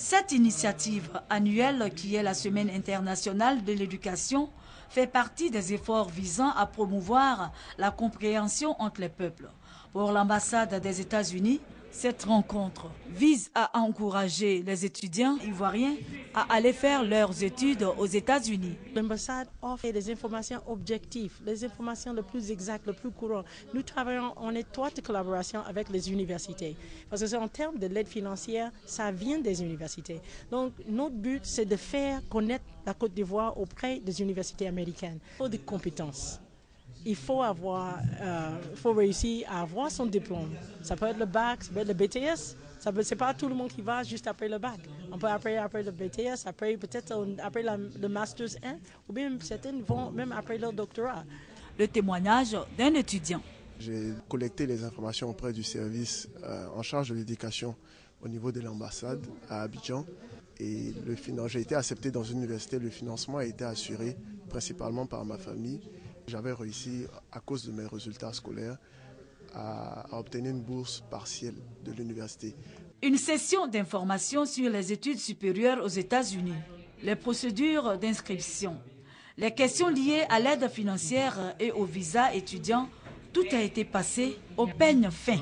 Cette initiative annuelle, qui est la Semaine internationale de l'éducation, fait partie des efforts visant à promouvoir la compréhension entre les peuples. Pour l'ambassade des États-Unis, cette rencontre vise à encourager les étudiants ivoiriens à aller faire leurs études aux États-Unis. L'ambassade offre des informations objectives, les informations les plus exactes, les plus courantes. Nous travaillons en étroite collaboration avec les universités. Parce que en termes de l'aide financière, ça vient des universités. Donc notre but, c'est de faire connaître la Côte d'Ivoire auprès des universités américaines. Il faut des compétences il faut avoir, euh, faut réussir à avoir son diplôme. Ça peut être le bac, ça peut être le BTS. Ce n'est pas tout le monde qui va juste après le bac. On peut après, après le BTS, après peut-être après le Master's 1, ou bien certaines vont même après leur doctorat. Le témoignage d'un étudiant. J'ai collecté les informations auprès du service euh, en charge de l'éducation au niveau de l'ambassade à Abidjan. Et j'ai été accepté dans une université. Le financement a été assuré principalement par ma famille j'avais réussi, à cause de mes résultats scolaires, à, obtenir une bourse partielle de l'université. Une session d'information sur les études supérieures aux États-Unis, les procédures d'inscription, les questions liées à l'aide financière et au visa étudiant, tout a été passé au peigne fin.